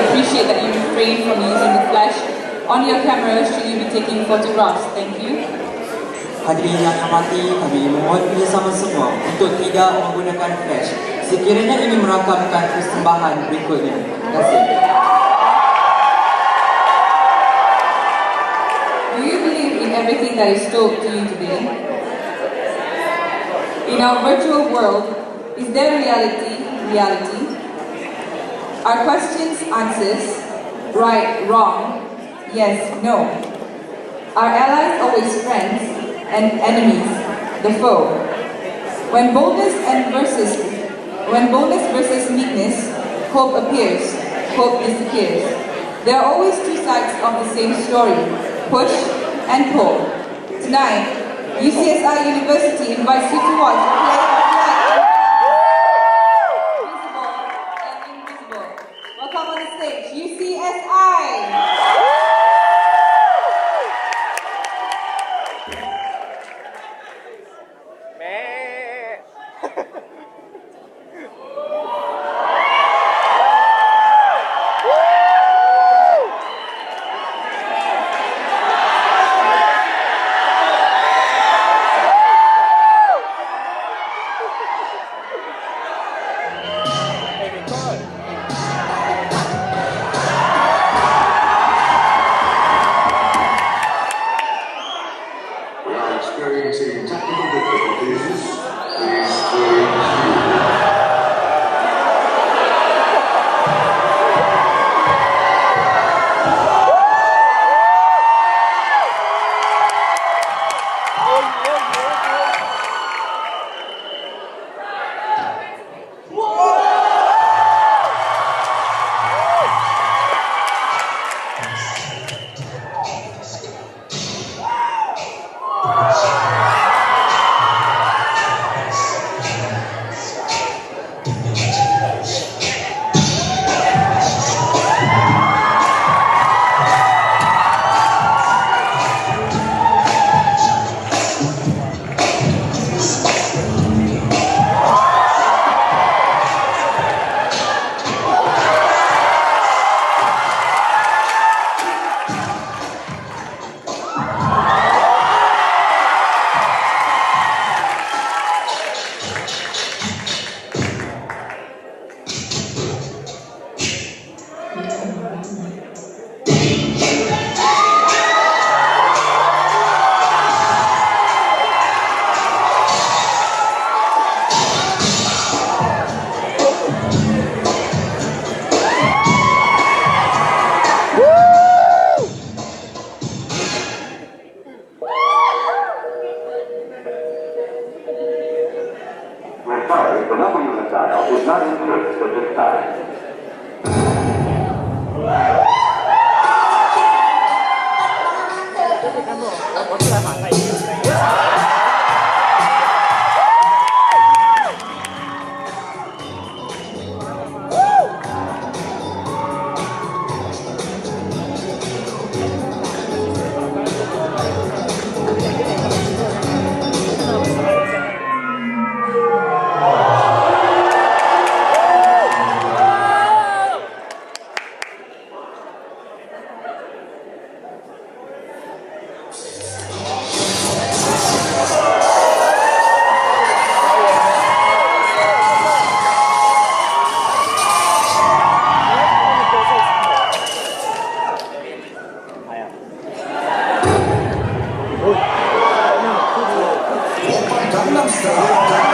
appreciate that you refrain from using the flash on your camera should you be taking photographs. Thank you. Hadirin yang amati, kami memohon kerjasama semua untuk tidak menggunakan flash sekiranya ingin merakamkan persembahan berikutnya. Terima kasih. Do you believe in everything that is told to you today? In our virtual world, is there reality, reality? Are questions answers? Right, wrong? Yes, no? Are allies always friends and enemies, the foe? When boldness and versus when boldness versus meekness, hope appears, hope disappears. There are always two sides of the same story, push and pull. Tonight, UCSI University invites you to watch Dialed is not in service this time. Música